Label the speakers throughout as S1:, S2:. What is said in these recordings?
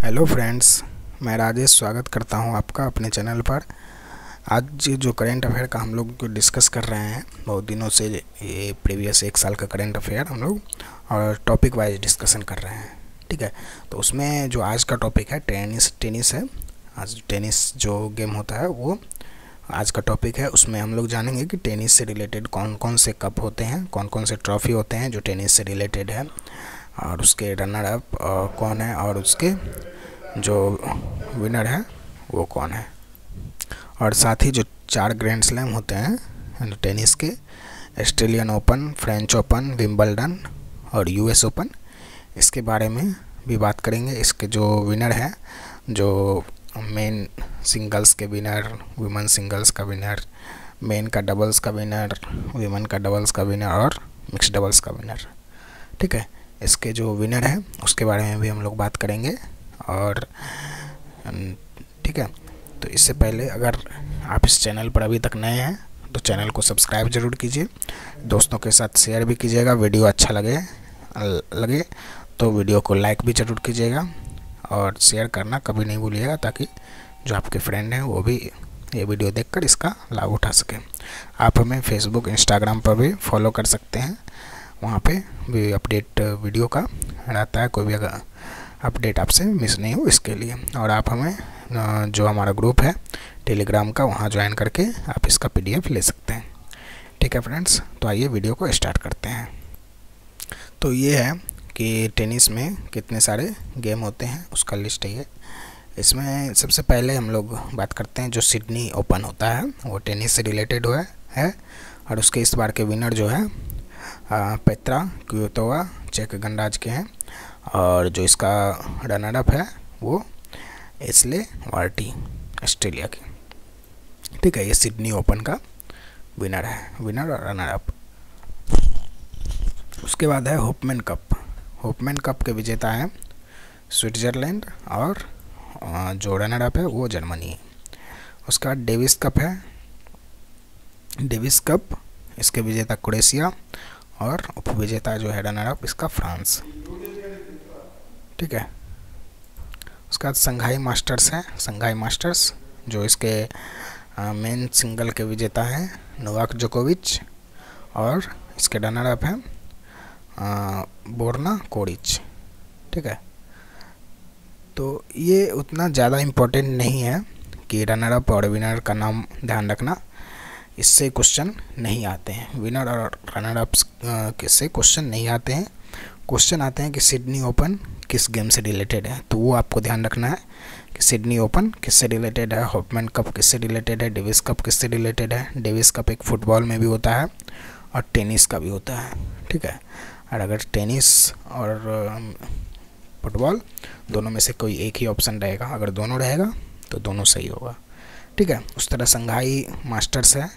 S1: Hello friends, मैं राजेश स्वागत करता हूँ आपका अपने चैनल पर। आज जो करेंट अफेयर का हम लोग डिस्कस कर रहे हैं, बहुत दिनों से ये प्रीवियस एक साल का करेंट अफेयर हम लोग और टॉपिक वाइज डिस्कशन कर रहे हैं, ठीक है? तो उसमें जो आज का टॉपिक है टेनिस टेनिस है। आज टेनिस जो गेम होता है, वो आज का टॉपिक है। उसमें हम लोग जानेंगे कि टेनिस से रिलेटेड कौन कौन से कप होते हैं कौन कौन से ट्रॉफ़ी होते हैं जो टेनिस से रिलेटेड है। और उसके रनर अप कौन है और उसके जो विनर है, वो कौन है। और साथ ही जो चार ग्रैंड स्लैम होते हैं टेनिस के Australian Open French Open Wimbledon और यूएस ओपन इसके बारे में भी बात करेंगे। इसके जो विनर हैं, जो मेन सिंगल्स के विनर वुमेन सिंगल्स का विनर मेन का डबल्स का विनर वुमेन का डबल्स का विनर और मिक्स डबल्स का विनर ठीक है? इसके जो विनर है, उसके बारे में भी हम लोग बात करेंगे। और ठीक है तो इससे पहले अगर आप इस चैनल पर अभी तक नए हैं तो चैनल को सब्सक्राइब ज़रूर कीजिए। दोस्तों के साथ शेयर भी कीजिएगा वीडियो अच्छा लगे लगे तो वीडियो को लाइक भी ज़रूर कीजिएगा। और शेयर करना कभी नहीं भूलिएगा, ताकि जो आपके फ्रेंड हैं, वो भी ये वीडियो देखकर इसका लाभ उठा सकें। आप हमें फेसबुक इंस्टाग्राम पर भी फॉलो कर सकते हैं। वहाँ पे भी अपडेट वीडियो का रहता है, कोई भी अगर अपडेट आपसे मिस नहीं हो, इसके लिए। और आप हमें जो हमारा ग्रुप है टेलीग्राम का, वहाँ ज्वाइन करके आप इसका पीडीएफ ले सकते हैं। ठीक है फ्रेंड्स तो आइए वीडियो को स्टार्ट करते हैं। तो ये है कि टेनिस में कितने सारे गेम होते हैं, उसका लिस्ट है इसमें सबसे पहले हम लोग बात करते हैं जो सिडनी ओपन होता है, वो टेनिस से रिलेटेड हुआ है, और उसके इस बार के विनर जो है पेत्रा क्यूतोवा चेक गणराज के हैं। और जो इसका रनर अप है, वो इसले वार्टी ऑस्ट्रेलिया के। ठीक है, ये सिडनी ओपन का विनर है। विनर और रनर अप उसके बाद है होपमैन कप होपमैन कप के विजेता हैं स्विट्ज़रलैंड और जो रनर अप है, वो जर्मनी है उसके डेविस कप है। डेविस कप इसके विजेता क्रोएशिया और उपविजेता जो है रनर अप इसका फ्रांस ठीक है? उसके बाद संघाई मास्टर्स हैं। संघाई मास्टर्स जो इसके मेन सिंगल के विजेता हैं नोवाक जोकोविच और इसके रनर अप हैं बोरना कोरिच ठीक है? तो ये उतना ज़्यादा इम्पोर्टेंट नहीं है कि रनर अप और विनर का नाम ध्यान रखना। इससे क्वेश्चन नहीं आते हैं। विनर और रनर अप से क्वेश्चन नहीं आते हैं। क्वेश्चन आते हैं कि सिडनी ओपन किस गेम से रिलेटेड है? तो वो आपको ध्यान रखना है कि सिडनी ओपन किससे रिलेटेड है हॉपमैन कप किससे रिलेटेड है डेविस कप किससे रिलेटेड है। डेविस कप एक फुटबॉल में भी होता है और टेनिस का भी होता है, ठीक है? और अगर टेनिस और फुटबॉल दोनों में से कोई एक ही ऑप्शन रहेगा, अगर दोनों रहेगा तो दोनों सही होगा, ठीक है? उस तरह संघाई मास्टर्स है।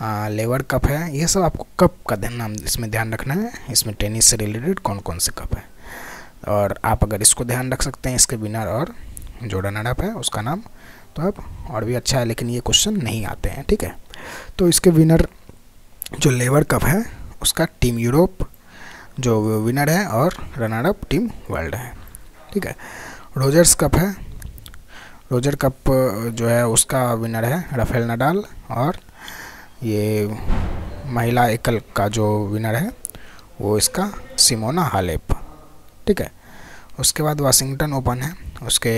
S1: लेवर कप है, ये सब आपको कप का नाम इसमें ध्यान रखना है। इसमें टेनिस से रिलेटेड कौन कौन से कप है? और आप अगर इसको ध्यान रख सकते हैं, इसके विनर और जो अप है, उसका नाम तो अब और भी अच्छा है, लेकिन ये क्वेश्चन नहीं आते हैं, ठीक है? तो इसके विनर जो लेवर कप है, उसका टीम यूरोप जो विनर है और रनर अप टीम वर्ल्ड है, ठीक है? रोजर्स कप है, रोजर कप जो है, उसका विनर है राफेल नडाल और ये महिला एकल का जो विनर है, वो इसका सिमोना हालेप ठीक है? उसके बाद वाशिंगटन ओपन है। उसके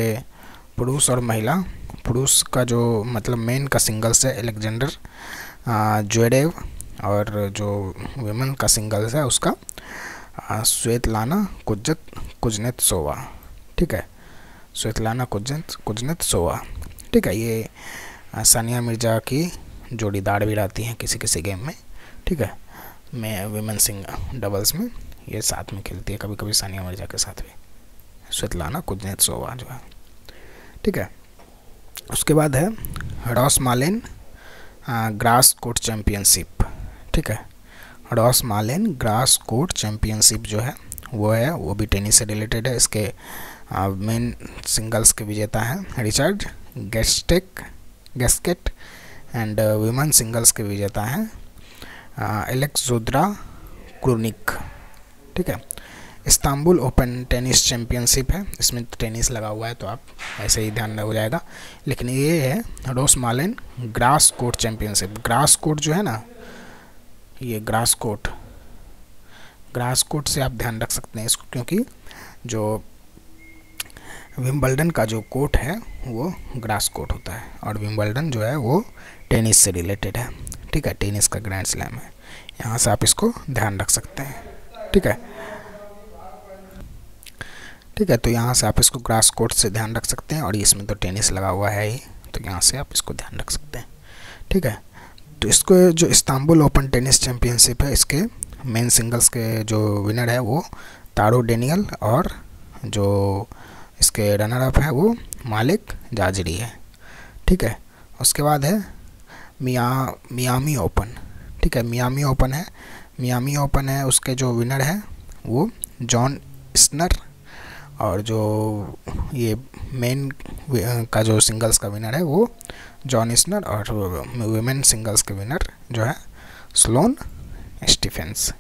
S1: पुरुष और महिला, पुरुष का जो मतलब मेन का सिंगल्स है एलेक्जेंडर जोडेव और जो वुमेन का सिंगल्स है, उसका श्वेतलाना कुजत कुजनेत सोवा ठीक है? श्वेतलाना कुजत कुजनेत सोवा ठीक है, ये सानिया मिर्ज़ा की जोड़ीदार भी रहती हैं किसी किसी गेम में, ठीक है? मैं वुमेन सिंग डबल्स में, ये साथ में खेलती है कभी कभी सानिया मिर्ज़ा के साथ भी। स्वेतलाना कुजनेत्सोवा जो है, ठीक है? उसके बाद है Rosmalen grass court championship ठीक है? Rosmalen grass court championship जो है, वो है, वो भी टेनिस से रिलेटेड है, इसके मेन सिंगल्स के विजेता हैं, Richard Gasquet, Gasquet and women singles के विजेता हैं। एलेक्स जोद्रा क्रूनिक ठीक है? इस्तांबुल ओपन टेनिस चैम्पियनशिप है। इसमें टेनिस लगा हुआ है तो आप ऐसे ही ध्यान हो जाएगा। लेकिन ये है Rosmalen grass court championship grass court जो है ना, ये ग्रास कोर्ट ग्रास कोर्ट से आप ध्यान रख सकते हैं इसको, क्योंकि जो विम्बल्डन का जो कोर्ट है, वो ग्रास कोर्ट होता है। और विम्बल्डन जो है, वो टेनिस से रिलेटेड है। ठीक है, टेनिस का ग्रैंड स्लैम है। यहाँ से आप इसको ध्यान रख सकते हैं। ठीक है? ठीक है तो यहाँ से आप इसको ग्रास कोर्ट से ध्यान रख सकते हैं और इसमें तो टेनिस लगा हुआ है ही तो यहाँ से आप इसको ध्यान रख सकते हैं। ठीक है? तो इसको जो इस्तांबुल ओपन टेनिस चैम्पियनशिप है, इसके मेन सिंगल्स के जो विनर है वो तारो डेनियल और जो इसके रनर अप है वो मालिक जाजरी है। ठीक है? उसके बाद है मिया, मियामी ओपन। ठीक है, मियामी ओपन है। मियामी ओपन है, उसके जो विनर है, वो जॉन स्नर और जो ये मेन का जो सिंगल्स का विनर है, वो जॉन स्नर और वुमेन सिंगल्स के विनर जो है, स्लोन स्टीफेंस।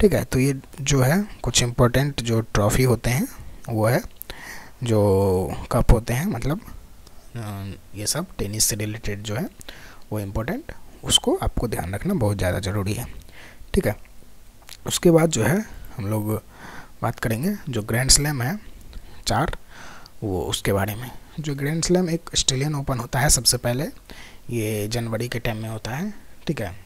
S1: ठीक है तो ये जो है, कुछ इम्पोर्टेंट जो ट्रॉफ़ी होते हैं, वो है जो कप होते हैं मतलब ये सब टेनिस से रिलेटेड जो है वो इम्पोर्टेंट उसको आपको ध्यान रखना बहुत ज़्यादा ज़रूरी है। ठीक है? उसके बाद जो है, हम लोग बात करेंगे जो ग्रैंड स्लैम है, चार, वो उसके बारे में। जो ग्रैंड स्लैम एक ऑस्ट्रेलियन ओपन होता है सबसे पहले, ये जनवरी के टाइम में होता है, ठीक है?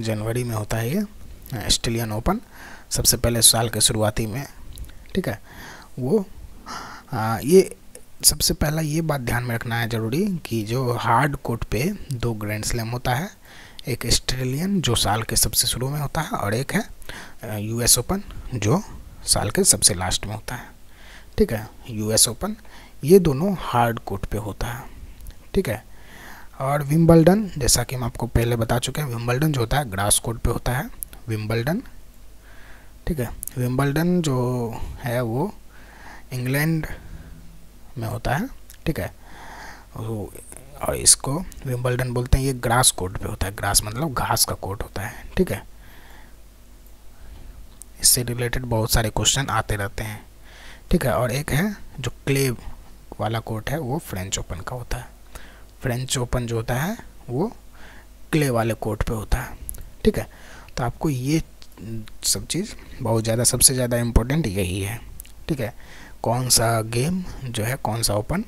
S1: जनवरी में होता है ये ऑस्ट्रेलियन ओपन सबसे पहले साल के शुरुआती में। ठीक है? वो आ, ये सबसे पहला ये बात ध्यान में रखना है ज़रूरी कि जो हार्ड कोर्ट पे दो ग्रैंड स्लैम होता है एक ऑस्ट्रेलियन जो साल के सबसे शुरू में होता है और एक है यूएस ओपन जो साल के सबसे लास्ट में होता है। ठीक है? यूएस ओपन ये दोनों हार्ड कोर्ट पे होता है। ठीक है? और विम्बलडन जैसा कि हम आपको पहले बता चुके हैं विम्बलडन जो होता है ग्रास कोर्ट पे होता है। विम्बल्डन ठीक है। विम्बलडन जो है वो इंग्लैंड में होता है, ठीक है। और इसको विम्बल्डन बोलते हैं, ये ग्रास कोर्ट पे होता है। ग्रास मतलब घास का कोर्ट होता है, ठीक है। इससे रिलेटेड बहुत सारे क्वेश्चन आते रहते हैं, ठीक है। और एक है, जो क्ले वाला कोर्ट है, वो फ्रेंच ओपन का होता है। फ्रेंच ओपन जो होता है, वो क्ले वाले कोर्ट पे होता है, ठीक है। तो आपको ये सब चीज़, बहुत ज़्यादा, सबसे ज़्यादा इम्पोर्टेंट यही है। ठीक है? कौन सा गेम जो है, कौन सा ओपन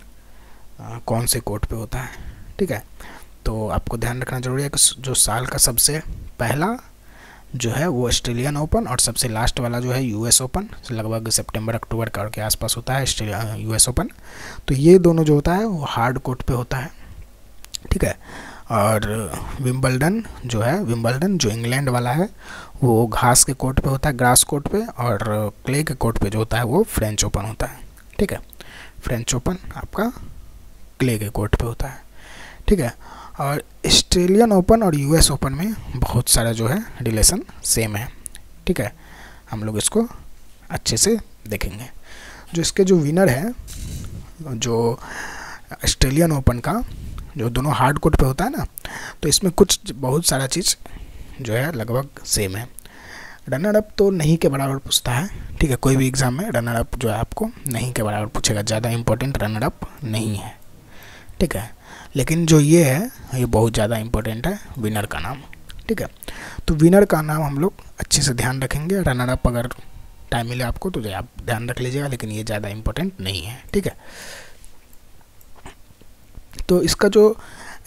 S1: कौन से कोर्ट पे होता है? ठीक है? तो आपको ध्यान रखना ज़रूरी है कि जो साल का सबसे पहला जो है, वो ऑस्ट्रेलियन ओपन और सबसे लास्ट वाला जो है यूएस ओपन लगभग सितंबर अक्टूबर का के आसपास होता है यूएस ओपन तो ये दोनों जो होता है, वो हार्ड कोर्ट पे होता है। ठीक है? और विम्बलडन जो है विम्बलडन जो इंग्लैंड वाला है वो घास के कोर्ट पे होता है, ग्रास कोर्ट पे और क्ले के कोर्ट पे जो होता है वो फ्रेंच ओपन होता है, ठीक है? फ्रेंच ओपन आपका क्ले के कोर्ट पे होता है, ठीक है? और ऑस्ट्रेलियन ओपन और यूएस ओपन में बहुत सारा जो है रिलेशन सेम है, ठीक है? हम लोग इसको अच्छे से देखेंगे। जो इसके जो विनर है, जो ऑस्ट्रेलियन ओपन का जो दोनों हार्ड कोर्ट पे होता है ना तो इसमें कुछ बहुत सारा चीज़ जो है, लगभग सेम है। रनर अप तो नहीं के बराबर पूछता है, ठीक है, कोई भी एग्ज़ाम में रनर अप जो है आपको नहीं के बराबर पूछेगा, ज़्यादा इम्पोर्टेंट रनर अप नहीं है, ठीक है। लेकिन जो ये है, ये बहुत ज़्यादा इम्पोर्टेंट है विनर का नाम, ठीक है। तो विनर का नाम हम लोग अच्छे से ध्यान रखेंगे रनर अप अगर टाइम मिले आपको तो आप ध्यान रख लीजिएगा, लेकिन ये ज़्यादा इम्पोर्टेंट नहीं है, ठीक है। तो इसका जो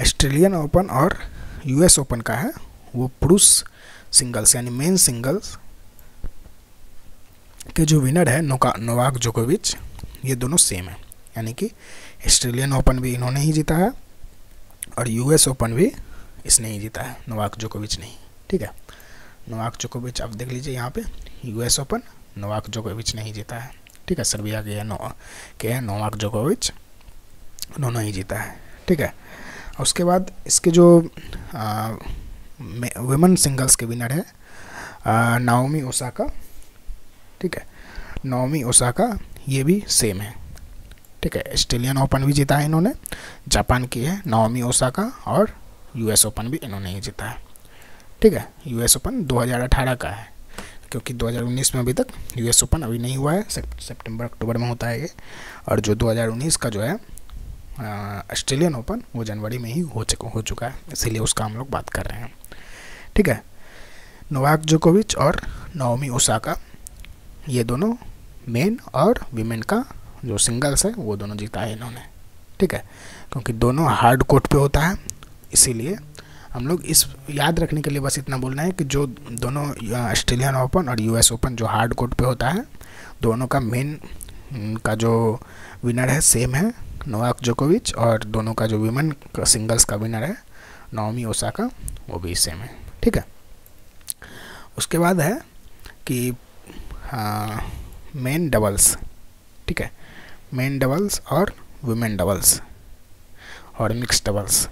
S1: ऑस्ट्रेलियन ओपन और यूएस ओपन का है वो पुरुष सिंगल्स यानी मेन सिंगल्स के जो विनर है, नोका, नोवाक जोकोविच, ये दोनों सेम है। यानी कि ऑस्ट्रेलियन ओपन भी इन्होंने ही जीता है, और यूएस ओपन भी इसने ही जीता है, नोवाक जोकोविच नहीं ठीक है? नोवाक जोकोविच, आप देख लीजिए यहाँ पे यूएस ओपन नोवाक जोकोविच नहीं जीता है। ठीक है? सर्बिया के है, नो, के है, नोवाक जोकोविच उन्होंने ही जीता है। ठीक है? उसके बाद इसके जो वुमेन सिंगल्स के विनर है नाओमी ओसाका ठीक है? नाओमी ओसाका ये भी सेम है, ठीक है? ऑस्ट्रेलियन ओपन भी जीता है इन्होंने जापान की है नाओमी ओसाका और यूएस ओपन भी इन्होंने ही जीता है, ठीक है? यूएस ओपन 2018 का है, क्योंकि 2019 में अभी तक यूएस ओपन अभी नहीं हुआ है सितंबर, अक्टूबर में होता है ये, और जो 2019 का जो है ऑस्ट्रेलियन ओपन वो जनवरी में ही हो चुका हो चुका है, इसीलिए उसका हम लोग बात कर रहे हैं। ठीक है? नोवाक जोकोविच और नवमी ओसाका, ये दोनों मेन और वीमेन का जो सिंगल्स है, वो दोनों जीता है इन्होंने। ठीक है? क्योंकि दोनों हार्ड कोर्ट पे होता है, इसीलिए हम लोग इस याद रखने के लिए बस इतना बोलना है कि जो दोनों ऑस्ट्रेलियन ओपन और यूएस ओपन जो हार्ड कोर्ट पे होता है, दोनों का मेन का जो विनर है सेम है। नोवाक जोकोविच और दोनों का जो वीमेन सिंगल्स का विनर है नवमी ओसाका वो भी सेम है। ठीक है? उसके बाद है कि मेन डबल्स ठीक है? मेन डबल्स और वुमेन डबल्स और मिक्स डबल्स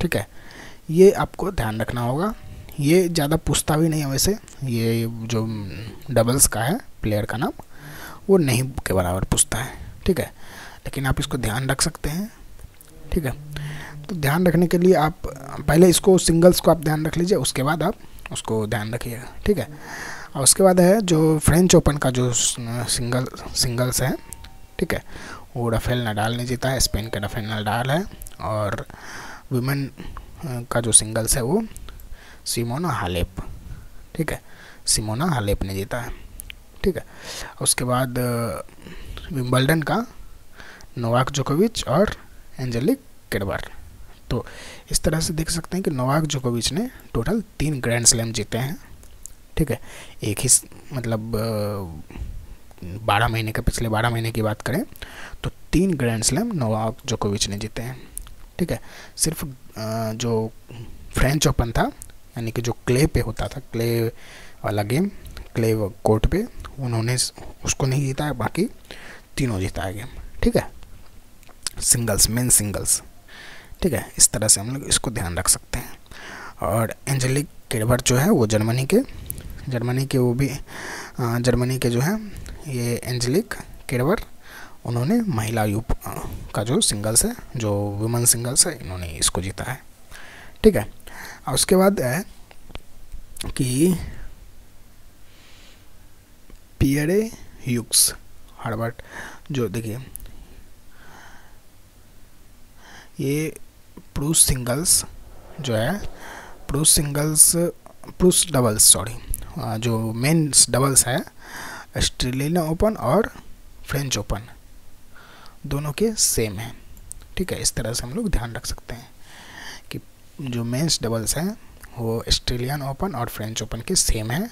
S1: ठीक है? ये आपको ध्यान रखना होगा। ये ज़्यादा पूछता भी नहीं है वैसे। ये जो डबल्स का है प्लेयर का नाम, वो नहीं के बराबर पूछता है। ठीक है? लेकिन आप इसको ध्यान रख सकते हैं। ठीक है? तो ध्यान रखने के लिए आप, पहले इसको सिंगल्स को आप ध्यान रख लीजिए, उसके बाद आप उसको ध्यान रखिएगा। ठीक है? और उसके बाद है जो फ्रेंच ओपन का जो सिंगल, सिंगल्स है, ठीक है? वो रफेल नडाल ने जीता है, स्पेन का रफेल नडाल है, और वुमेन का जो सिंगल्स है वो सिमोना हालेप, ठीक है? सिमोना हालेप ने जीता है। ठीक है? उसके बाद विम्बल्डन का नोवाक जोकोविच और एंजेलिक केडबर। तो इस तरह से देख सकते हैं कि नोवाक जोकोविच ने टोटल तीन ग्रैंड स्लैम जीते हैं। ठीक है? एक ही मतलब बारह महीने के, पिछले बारह महीने की बात करें तो तीन ग्रैंड स्लैम नोवाक जोकोविच ने जीते हैं। ठीक है? सिर्फ़ जो फ्रेंच ओपन था, यानी कि जो क्ले पे होता था, क्ले वाला गेम, क्ले कोर्ट पे, उन्होंने उसको नहीं जीता है, बाकी तीनों जीता है गेम। ठीक है? सिंगल्स मेन सिंगल्स ठीक है? इस तरह से हम लोग इसको ध्यान रख सकते हैं। और एंजेलिक केरबर जो है, वो जर्मनी के जर्मनी के वो भी जर्मनी के जो है, ये एंजेलिक केरबर उन्होंने महिला युप का जो सिंगल्स है, जो वुमेन सिंगल्स है, इन्होंने इसको जीता है। ठीक है? और उसके बाद है कि पियरे ह्यूक्स हार्वर्ड जो देखिए ये प्रूस सिंगल्स जो है प्रूस सिंगल्स प्रूस डबल्स सॉरी जो मेंस डबल्स है ऑस्ट्रेलियन ओपन और फ्रेंच ओपन दोनों के सेम हैं। ठीक है, इस तरह से हम लोग ध्यान रख सकते हैं कि जो मेंस डबल्स हैं, वो ऑस्ट्रेलियन ओपन और फ्रेंच ओपन के सेम हैं।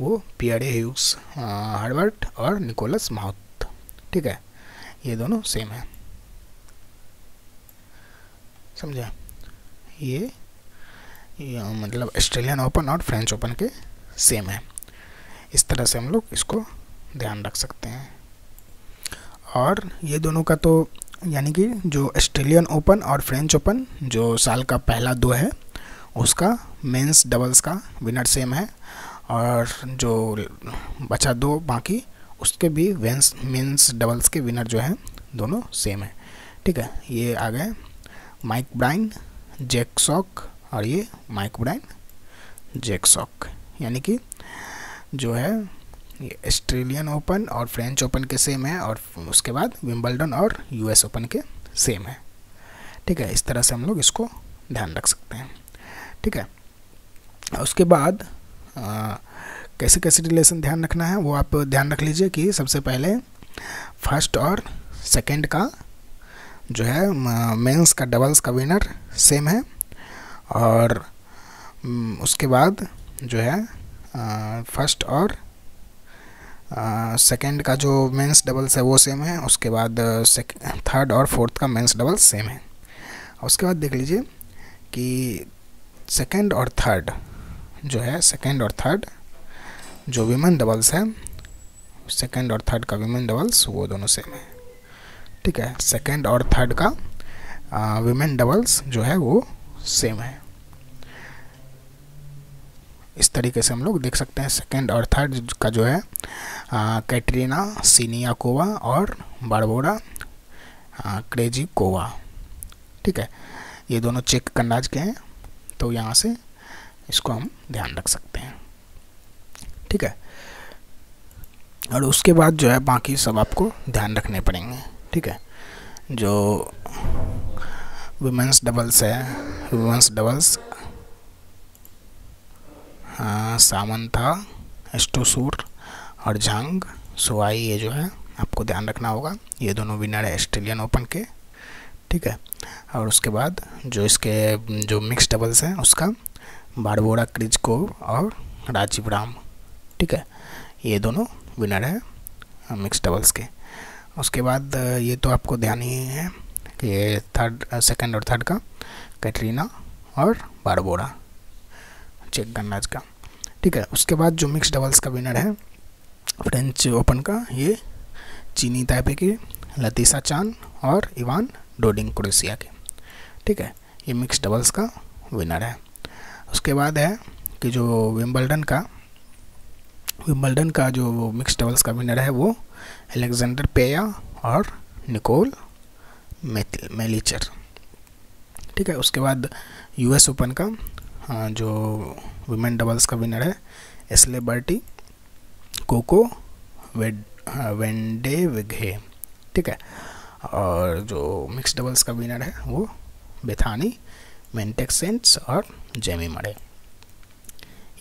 S1: वो पियरे ह्यूक्स हार्वर्ड और निकोलस माउथ ठीक है, ये दोनों सेम है। समझे? ये, ये मतलब ऑस्ट्रेलियन ओपन और फ्रेंच ओपन के सेम है। इस तरह से हम लोग इसको ध्यान रख सकते हैं। और ये दोनों का तो यानी कि जो ऑस्ट्रेलियन ओपन और फ्रेंच ओपन जो साल का पहला दो है उसका मेंस डबल्स का विनर सेम है। और जो बचा दो बाकी उसके भी वेंस मेंस डबल्स के विनर जो हैं दोनों सेम है। ठीक है ये आ गए। माइक ब्राइन जैक सॉक और ये माइक ब्राइन जैक सॉक यानी कि जो है ये ऑस्ट्रेलियन ओपन और फ्रेंच ओपन के सेम है और उसके बाद विम्बल्डन और यूएस ओपन के सेम है। ठीक है इस तरह से हम लोग इसको ध्यान रख सकते हैं। ठीक है उसके बाद आ, कैसे कैसे रिलेशन ध्यान रखना है वो आप ध्यान रख लीजिए कि सबसे पहले फ़र्स्ट और सेकंड का जो है मेंस का डबल्स का विनर सेम है। और उसके बाद जो है फ़र्स्ट और सेकंड का जो मेंस डबल्स है वो सेम है। उसके बाद थर्ड और फोर्थ का मेंस डबल्स सेम है। उसके बाद देख लीजिए कि सेकंड और थर्ड जो है सेकंड और थर्ड जो विमेन डबल्स है सेकंड और थर्ड का विमेन डबल्स वो दोनों सेम है। ठीक है सेकंड और थर्ड का विमेन डबल्स जो है वो सेम है। इस तरीके से हम लोग देख सकते हैं सेकंड और थर्ड का जो है कैटरीना, सीनिया सीनियाकोवा और बारबोरा क्रेजी कोवा। ठीक है, ये दोनों चेक कंडाज के हैं तो यहाँ से इसको हम ध्यान रख सकते हैं। ठीक है, और उसके बाद जो है बाकी सब आपको ध्यान रखने पड़ेंगे। ठीक है? जो वुमेंस डबल्स है वुमेंस डबल्स हाँ, सामंथा एस्टोसूर और झांग सुवाई ये जो है आपको ध्यान रखना होगा। ये दोनों विनर है ऑस्ट्रेलियन ओपन के ठीक है? और उसके बाद जो इसके जो मिक्स डबल्स हैं उसका बारबोरा क्रिज को और राजीव राम ठीक है? ये दोनों विनर है मिक्स डबल्स के। उसके बाद ये तो आपको ध्यान ही है कि ये थर्ड सेकंड और थर्ड का, कैटरीना और बारबोरा चेक गन्नाज का। ठीक है, उसके बाद जो मिक्स डबल्स का विनर है फ्रेंच ओपन का, ये चीनी ताइपे की, लतीसा चाँद और इवान डोडिंग क्रोशिया के। ठीक है, ये मिक्स डबल्स का विनर है। उसके बाद है कि जो विम्बल्डन का विम्बल्डन का जो मिक्स डबल्स का विनर है, वो एलेक्जेंडर पेया और निकोल मेलीचर ठीक है, उसके बाद यूएस ओपन का जो वुमेन डबल्स का विनर है एसले बर्टी कोको वेड वेंडे विघे ठीक है, और जो मिक्स डबल्स का विनर है वो बेथानी मेंटेक्सेंट्स और जेमी मरे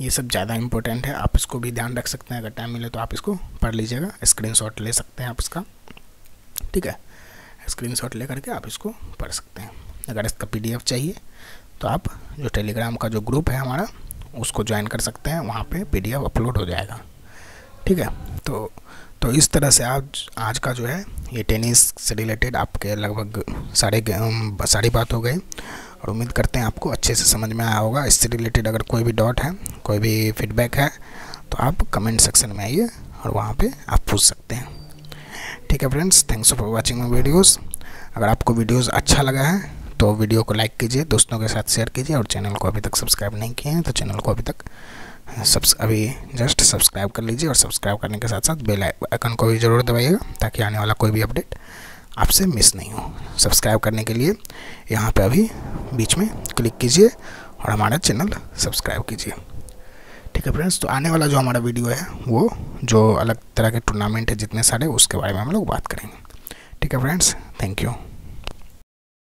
S1: ये सब ज़्यादा इंपॉर्टेंट है। आप इसको भी ध्यान रख सकते हैं। अगर टाइम मिले तो आप इसको पढ़ लीजिएगा। स्क्रीनशॉट ले सकते हैं आप इसका। ठीक है? स्क्रीनशॉट ले करके आप इसको पढ़ सकते हैं। अगर इसका पीडीएफ चाहिए तो आप जो टेलीग्राम का जो ग्रुप है हमारा, उसको ज्वाइन कर सकते हैं। वहाँ पे पीडीएफ अपलोड हो जाएगा। ठीक है? तो तो इस तरह से आज आज का जो है, ये टेनिस से रिलेटेड आपके लगभग सारे सारी बात हो गई और उम्मीद करते हैं आपको अच्छे से समझ में आया होगा। इससे रिलेटेड अगर कोई भी डॉट है, कोई भी फीडबैक है तो आप कमेंट सेक्शन में आइए और वहाँ पे आप पूछ सकते हैं। ठीक है friends thanks for watching my videos अगर आपको वीडियोज़ अच्छा लगा है तो वीडियो को लाइक कीजिए, दोस्तों के साथ शेयर कीजिए और चैनल को अभी तक सब्सक्राइब नहीं किए हैं तो चैनल को अभी तक सब्स अभी जस्ट सब्सक्राइब कर लीजिए और सब्सक्राइब करने के साथ साथ बेल आइकन को भी ज़रूर दबाइएगा ताकि आने वाला कोई भी अपडेट आपसे मिस नहीं हो। सब्सक्राइब करने के लिए यहाँ पे अभी बीच में क्लिक कीजिए और हमारा चैनल सब्सक्राइब कीजिए। ठीक है फ्रेंड्स तो आने वाला जो हमारा वीडियो है, वो जो अलग तरह के टूर्नामेंट है जितने सारे, उसके बारे में हम लोग बात करेंगे। ठीक है फ्रेंड्स थैंक यू